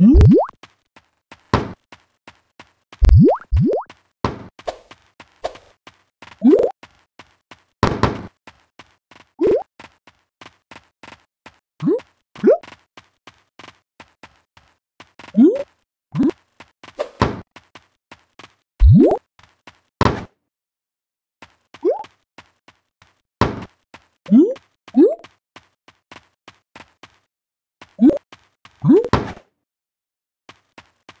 Mm-hmm.